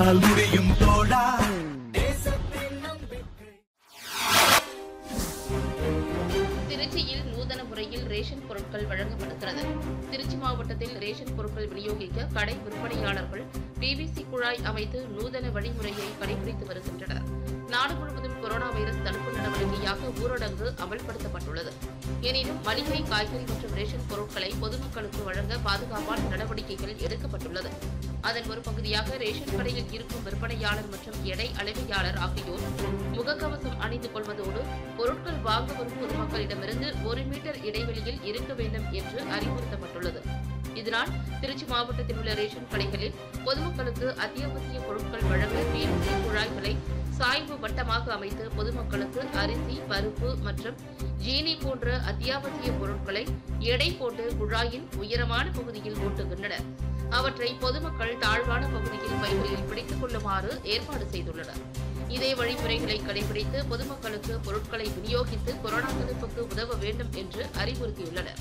உன்னால் முடியும் தோழா திருச்சியில் நூதன முறையில் ரேஷன் பொருட்கள் வழங்கப்படுகிறது. திருச்சி மாவட்டத்தில் ரேஷன் பொருட்கள் விநியோகிக்க கடை விற்பனையாளர்கள் பிவிசி குழாய் அமைத்து நூதன வழிமுறையை கடைபிடித்து வருகின்றனர். நாடு முழுவதும் கொரோனா வைரஸ் தடுப்பு நடவடிக்கையாக ஊரடங்கு அமல்படுத்தப்பட்டுள்ளது. எனினும் மளிகை காய்கறி மற்றும் ரேஷன் பொருட்களை பொதுமக்களுக்கு வழங்க பாதுகாப்பான நடவடிக்கைகள் எடுக்கப்பட்டுள்ளது. அதன் ஒரு பகுதியாக ரேஷன் கடையில் இருக்கும் விற்பனையாளர் மற்றும் எடை அளவையாளர் ஆகியோர் முகக்கவசம் அணிந்து கொள்வதோடு பொருட்கள் வாங்க வரும் பொதுமக்களிடமிருந்து ஒரு மீட்டர் இடைவெளியில் இருக்க வேண்டும் என்று அறிவுறுத்தப்பட்டுள்ளது. இதனால் திருச்சி மாவட்டத்தில் உள்ள ரேஷன் கடைகளில் பொதுமக்களுக்கு அத்தியாவசிய பொருட்கள் வழங்க பிவிசி குழாய்களை சாய்வு வட்டமாக அமைத்து பொதுமக்களுக்கு அரிசி பருப்பு மற்றும் ஜீனி போன்ற அத்தியாவசிய பொருட்களை எடை போட்டு குழாயின் உயரமான பகுதியில் ஓட்டுகின்றனர். அவற்றை பொதுமக்கள் தாழ்வான பகுதியில் பைகளில் பிடித்துக் கொள்ளுமாறு ஏற்பாடு செய்துள்ளனர். இதே வழிமுறைகளை கடைபிடித்து பொதுமக்களுக்கு பொருட்களை விநியோகித்து கொரோனா தடுப்புக்கு உதவ வேண்டும் என்று அறிவுறுத்தியுள்ளனர்.